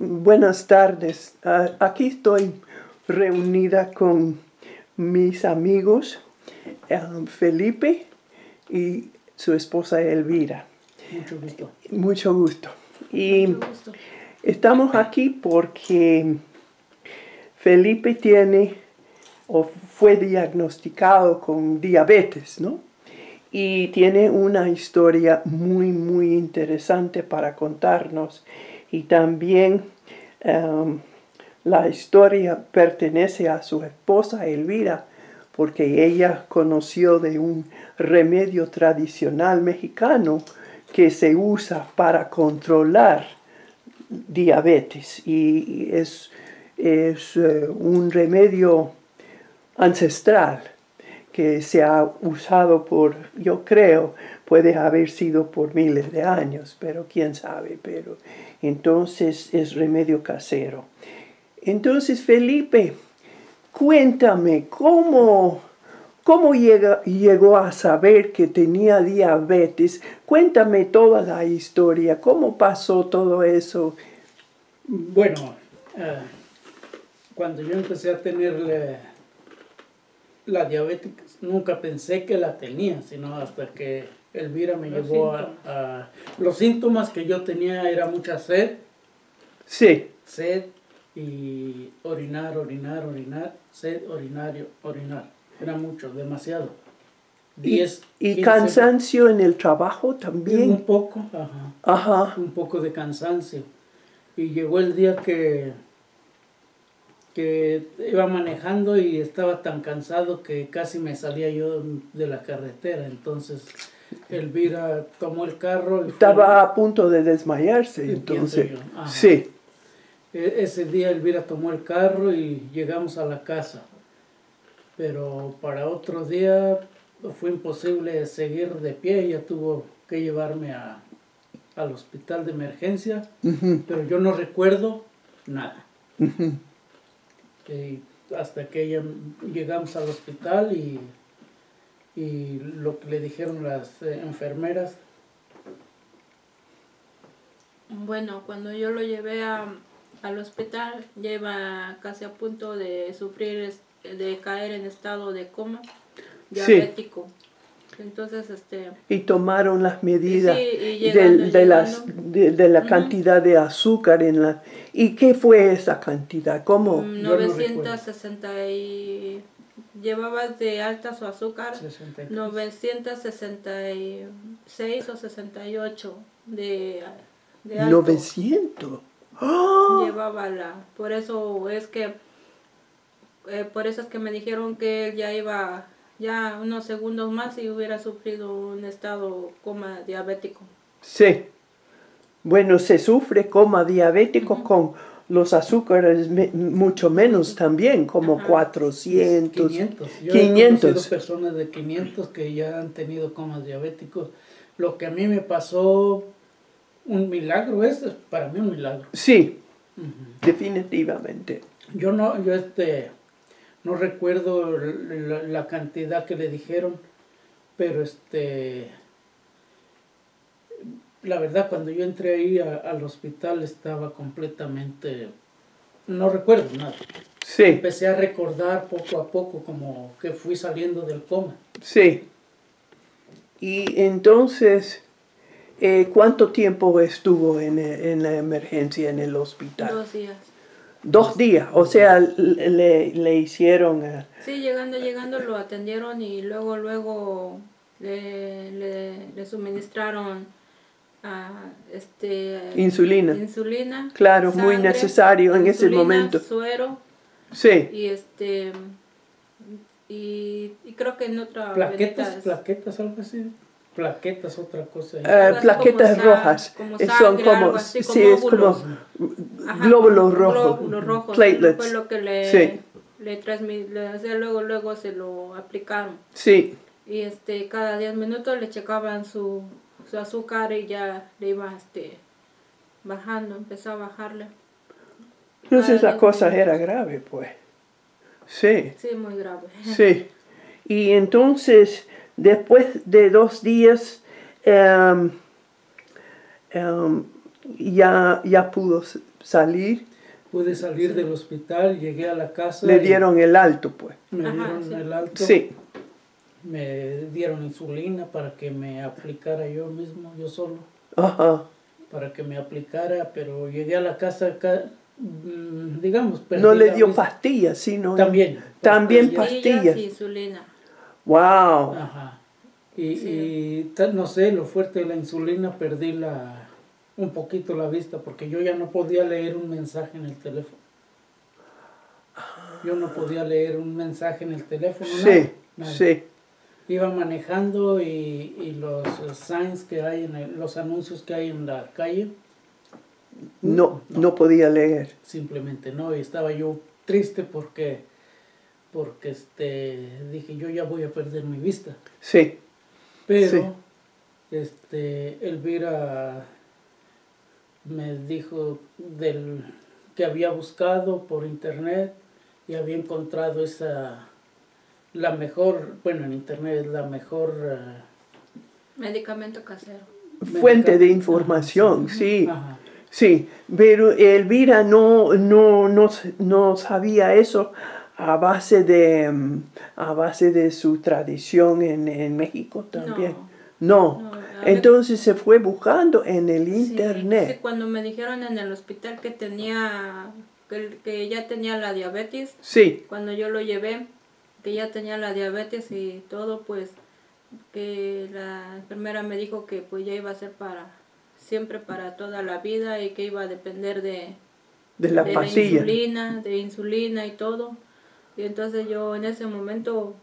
Buenas tardes. Ah, aquí estoy reunida con mis amigos um, Felipe y su esposa Elvira. Mucho gusto. Mucho gusto. Y Mucho gusto. estamos aquí porque Felipe tiene o fue diagnosticado con diabetes, ¿no? Y tiene una historia muy, muy interesante para contarnos. Y también um, la historia pertenece a su esposa Elvira, porque ella conoció de un remedio tradicional mexicano que se usa para controlar diabetes. Y es, es eh, un remedio ancestral que se ha usado por, yo creo, puede haber sido por miles de años, pero quién sabe, pero entonces es remedio casero. Entonces, Felipe, cuéntame, ¿cómo, cómo llega- llegó a saber que tenía diabetes? Cuéntame toda la historia, cómo pasó todo eso. Bueno, eh, cuando yo empecé a tener la, la diabetes, nunca pensé que la tenía, sino hasta que Elvira me Los llevó a, a- Los síntomas que yo tenía era mucha sed, Sí, sed y orinar, orinar, orinar, sed, orinar, orinar. Era mucho, demasiado. y, Diez, y 15, cansancio en el trabajo Un también. poco, ajá. Ajá, un poco de cansancio. Y llegó el día que, que iba manejando y estaba tan cansado que casi me salía yo de la carretera. Entonces Elvira tomó el carro y fue- estaba a punto de desmayarse, entonces. Sí, E- ese día Elvira tomó el carro y llegamos a la casa. Pero para otro día fue imposible seguir de pie, ella tuvo que llevarme a, al hospital de emergencia ujú, pero yo no recuerdo nada. Y hasta que ella, llegamos al hospital y, y lo que le dijeron las eh, enfermeras, Bueno, cuando yo lo llevé a- al hospital, ya iba casi a punto de sufrir, de caer en estado de coma Sí. diabético. Entonces, este, y tomaron las medidas Sí, y del- llegando, de, las, llegando. de, de la cantidad de azúcar en la... ¿Y qué fue esa cantidad? ¿Cómo? mm, Yo no 960 y... Llevaba de alta su azúcar 63. 966 o 68 de, de alto. 900. ¡Ah! llevaba la por eso es que eh, por eso es que me dijeron que él ya iba ya unos segundos más y hubiera sufrido un estado coma diabético Sí. Bueno, se sufre coma diabético con los azúcares me- mucho menos también, como Ajá. 400. 500. Yo 500. he conocido personas de 500 que ya han tenido comas diabéticos. Lo que a mí me pasó, un milagro es, para mí un milagro. Sí, definitivamente. Yo no, yo este, no recuerdo la, la cantidad que le dijeron, pero este, la verdad cuando yo entré ahí a- al hospital estaba completamente, no recuerdo nada. Sí, Empecé a recordar poco a poco como que fui saliendo del coma. sí. Y entonces, eh, ¿cuánto tiempo estuvo en, en la emergencia en el hospital? dos días Dos días, o sea, le, le hicieron... sí llegando llegando lo atendieron y luego luego le, le, le suministraron ah, este Insulina. insulina Claro, muy necesario en ese momento. suero sí, y este y, y creo que en otra Plaquetas, venita- plaquetas, algo así. Plaquetas, otra cosa. eh, plaquetas como rojas. como sangre, Son como, algo así, sí, es como. Ajá, glóbulos rojos, glóbulos rojos platelets. fue lo que le Sí. le luego luego se lo aplicaron Sí, y este cada 10 minutos le checaban su, su azúcar y ya le iba este bajando empezó a bajarle entonces la cosa era grave, pues. Sí, sí muy grave sí. Y entonces, después de dos días, em, em, ya, ya pudo salir. Pude salir del hospital, llegué a la casa. Le y dieron el alto, pues. Me Ajá, dieron sí. el alto. Sí. Me dieron insulina para que me aplicara yo mismo, yo solo. Ajá. para que me aplicara, pero llegué a la casa acá, mm, digamos, No le dio pastillas, sino. También. También pastillas. pastillas. insulina. Wow. Ajá. Y, Sí. y no sé, lo fuerte de la insulina, perdí la un poquito la vista porque yo ya no podía leer un mensaje en el teléfono. Yo no podía leer un mensaje en el teléfono. nada, Sí, nada. sí. Iba manejando y, y los signs que hay, en el- los anuncios que hay en la calle, No, no podía leer. simplemente no y estaba yo triste porque porque este dije yo ya voy a perder mi vista Sí. pero este Elvira me dijo del que había buscado por internet y había encontrado esa la mejor bueno en internet la mejor eh, Medicamento casero. Fuente de información, Ajá, sí. ajá. Sí, pero Elvira no, no, no, no sabía eso a base de, mm, a base de su tradición en, en México también. No. Entonces se fue buscando en el Sí, internet. sí, cuando me dijeron en el hospital que tenía, que, que ya tenía la diabetes, Sí, cuando yo lo llevé, que ya tenía la diabetes y todo, pues que la enfermera me dijo que pues ya iba a ser para siempre para toda la vida y que iba a depender de, de la de insulina, de insulina y todo. Y entonces yo en ese momento,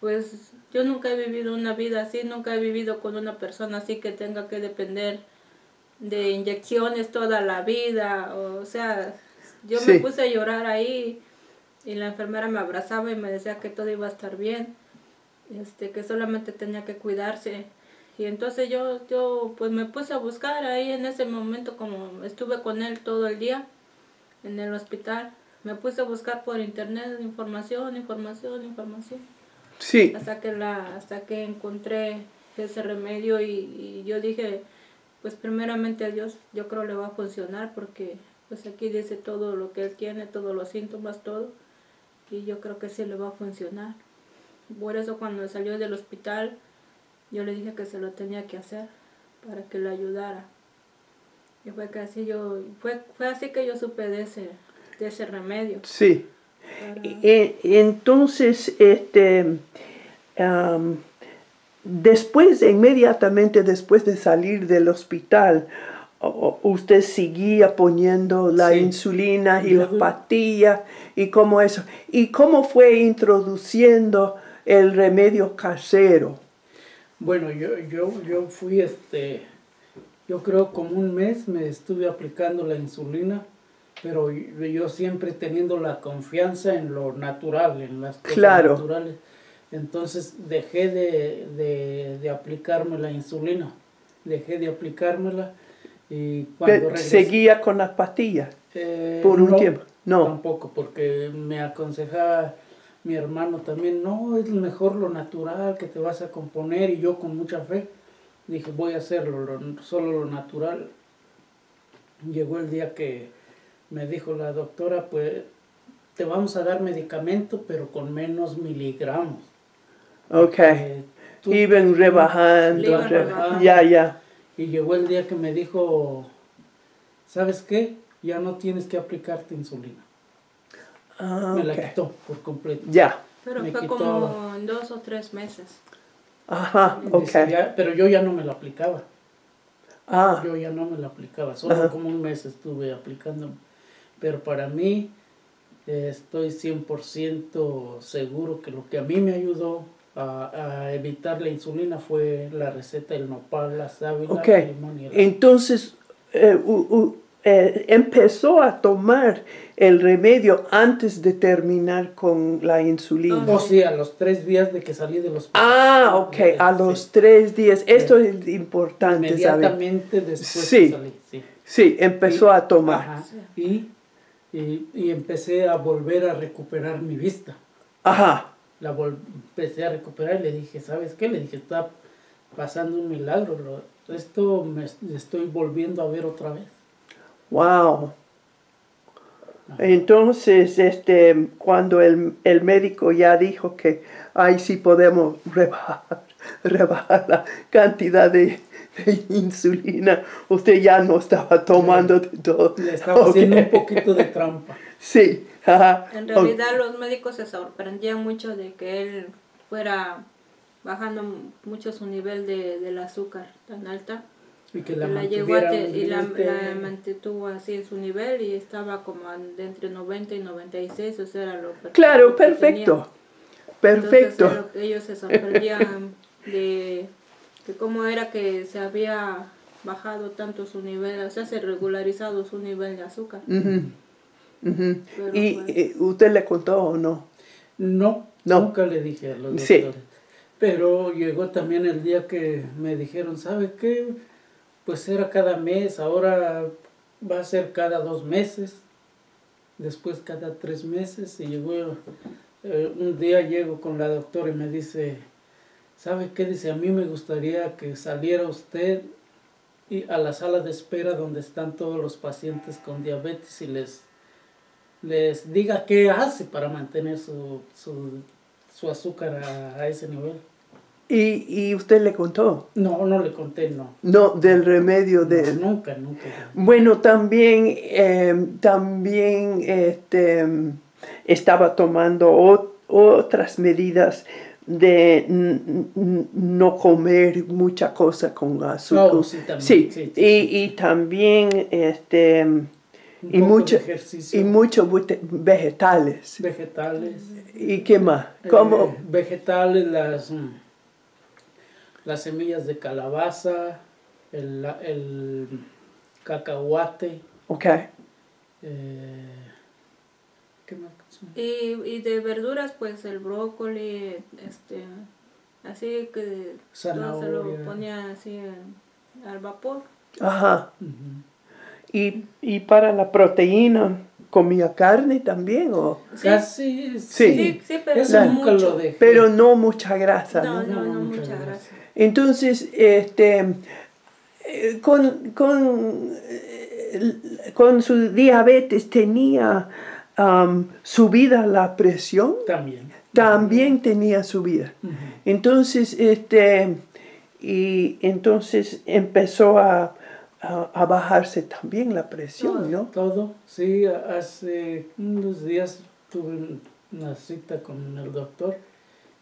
pues yo nunca he vivido una vida así, nunca he vivido con una persona así que tenga que depender de inyecciones toda la vida. O sea, yo Sí. me puse a llorar ahí y la enfermera me abrazaba y me decía que todo iba a estar bien, este, que solamente tenía que cuidarse. Y entonces yo, yo pues me puse a buscar ahí en ese momento como estuve con él todo el día en el hospital. Me puse a buscar por internet información, información, información. Sí, Hasta que, la, hasta que encontré ese remedio y, y yo dije, pues primeramente a Dios yo creo le va a funcionar porque pues aquí dice todo lo que él tiene, todos los síntomas, todo. Y yo creo que sí le va a funcionar. Por eso cuando salió del hospital yo le dije que se lo tenía que hacer para que le ayudara. Y fue que así yo, fue, fue así que yo supe de ese, de ese remedio. sí. para- E- Entonces, este, am, después, inmediatamente después de salir del hospital, usted seguía poniendo la Sí. insulina y Yo las du- pastillas y cómo eso. ¿Y cómo fue introduciendo el remedio casero? Bueno, yo, yo, yo fui, este, yo creo como un mes me estuve aplicando la insulina, pero yo, yo siempre teniendo la confianza en lo natural, en las cosas Claro. naturales. Entonces dejé de, de, de aplicarme la insulina, dejé de aplicármela y cuando Pe- regresé... ¿Seguía con las pastillas eh, por un no, tiempo? No. Tampoco, porque me aconsejaba mi hermano también, no, es mejor lo natural que te vas a componer y yo con mucha fe dije, voy a hacerlo, lo- solo lo natural. Llegó el día que me dijo la doctora, pues te vamos a dar medicamento, pero con menos miligramos. Ok. Eh, tú- Iban rebajando. Ya, ya. Y llegó el día que me dijo, ¿sabes qué? Ya no tienes que aplicarte insulina. Ah, Me la quitó por completo. Ya. Pero me fue quitó- como en dos o tres meses. Ajá, ok. Pero yo ya no me la aplicaba. Ah, Yo ya no me la aplicaba. Solo Ajá. como un mes estuve aplicando. Pero para mí eh, estoy 100% seguro que lo que a mí me ayudó a, a evitar la insulina fue la receta del nopal, la sábila, ok. el limón y el Entonces, eh, eh, empezó a tomar el remedio antes de terminar con la insulina. O sí, a los tres días de que salí de los Ah, ok, a los tres días. Esto es importante saber. Inmediatamente después Sí. que salí, sí. Sí, empezó a tomar. Ajá. Y, y, y empecé a volver a recuperar mi vista. Ajá. La empecé a recuperar y le dije, ¿sabes qué? Le dije, está pasando un milagro. esto me es- estoy volviendo a ver otra vez. Wow. Entonces, este, cuando el, el médico ya dijo que ahí sí podemos rebajar, rebajar la cantidad de, de insulina, usted ya no estaba tomando de todo. Le estaba haciendo un poquito de trampa. Sí. Ajá. En realidad los médicos se sorprendían mucho de que él fuera bajando mucho su nivel de, del azúcar tan alta. Y que la, La, llegó a mantuviera te- y la, obviamente, la mantuvo así en su nivel y estaba como de entre 90 y 96, o sea, era lo Claro, perfecto. Entonces, Perfecto. ellos se sorprendían de, de cómo era que se había bajado tanto su nivel, o sea, se regularizado su nivel de azúcar. Pero ¿Y bueno. eh, usted le contó o no? No, No. nunca le dije a los Sí. doctores. Pero llegó también el día que me dijeron, ¿sabe qué? Pues era cada mes, ahora va a ser cada dos meses, después cada tres meses. Y llegó, eh, un día llego con la doctora y me dice, ¿sabe qué? Dice, a mí me gustaría que saliera usted y a la sala de espera donde están todos los pacientes con diabetes y les les diga qué hace para mantener su, su, su azúcar a, a ese nivel. ¿Y, y usted le contó? No, no le conté, no. No, del remedio de... No, nunca, nunca. Bueno, también, eh, también este, estaba tomando otras medidas de no comer mucha cosa con azúcar. Oh, sí, también, Sí, sí, y, y también este, Un y mucho, y muchos vegetales. vegetales. ¿Y qué más? ¿Cómo? Eh, vegetales, las, mm, las semillas de calabaza, el, la- el cacahuate. ok. eh, ¿Qué más? Y, y de verduras, pues el brócoli, este, así que se lo ponía así en- al vapor. Ajá. ¿Y, y para la proteína, comía carne también? O? Sí. Casi, Sí. Sí, sí, pero no nunca mucho. lo dejé. Pero no mucha grasa. No, ¿no? no, no, No, mucha grasa. gracias. Entonces, este, eh, con, con, eh, con su diabetes tenía subida la presión, También. también tenía subida. Entonces, este, y entonces empezó a, a- a bajarse también la presión, ¿no? Todo, sí, hace unos días tuve una cita con el doctor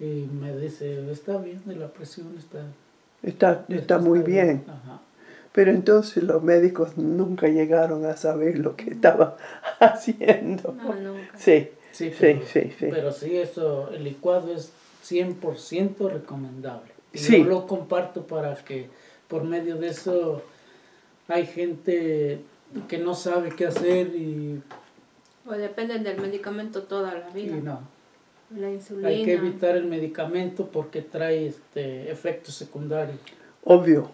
y me dice, está bien, la presión está, Está, está muy bien. Ajá. Pero entonces los médicos nunca llegaron a saber lo que estaba haciendo. No, nunca. Sí, Sí, Sí, pero, sí, sí. pero sí, eso, el licuado es 100% recomendable. Y Sí. Yo lo comparto para que por medio de eso hay gente que no sabe qué hacer y, O dependen del medicamento toda la y vida. no. La insulina. Hay que evitar el medicamento porque trae este efectos secundarios. obvio,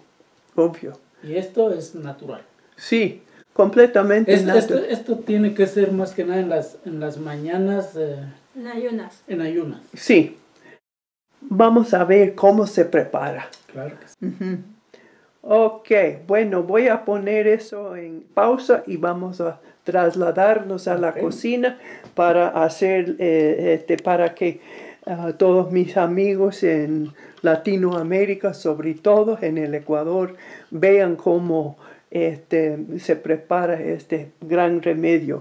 obvio. Y esto es natural. Sí, completamente Es- esto, natural. esto tiene que ser más que nada en las, en las mañanas eh, En ayunas. en ayunas. Sí. Vamos a ver cómo se prepara. Claro que sí. Ujú. Ok, bueno, voy a poner eso en pausa y vamos a trasladarnos a la cocina para hacer, eh, este, para que ah, todos mis amigos en Latinoamérica, sobre todo en el Ecuador, vean cómo este, se prepara este gran remedio